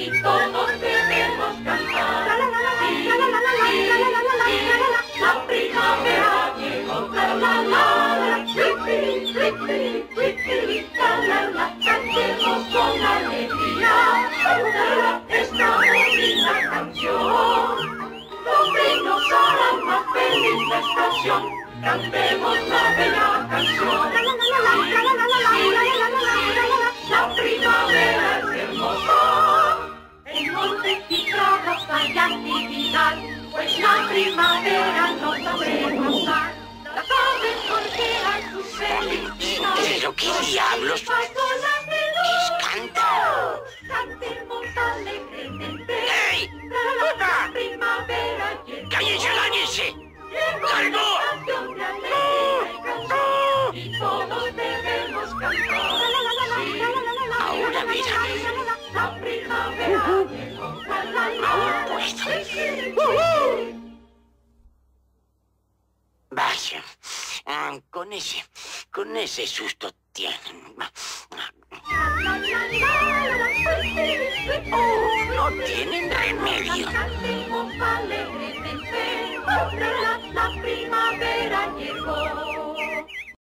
y todos debemos cantar. La primavera llegó, la la la, la la la, cantemos con canción. La cantemos la bella canción. Escándalo? Cantemos alegremente. ¡Ey! La primavera canción, y todos debemos Ahora. Vaya, ah, con ese, con ese susto tienen. Oh, no tienen remedio.